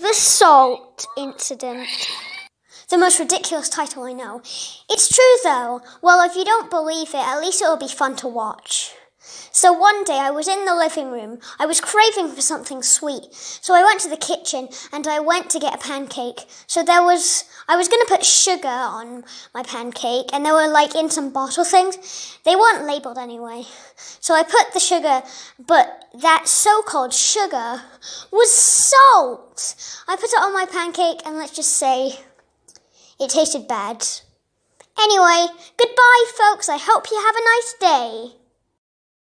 The Salt Incident. The most ridiculous title I know. It's true though. Well, if you don't believe it, at least it'll be fun to watch. So one day I was in the living room. I was craving for something sweet. So I went to the kitchen and I went to get a pancake. So there was, I was going to put sugar on my pancake and they were like in some bottle things. They weren't labeled anyway. So I put the sugar, but that so-called sugar was salt. I put it on my pancake and let's just say it tasted bad. Anyway, goodbye folks. I hope you have a nice day.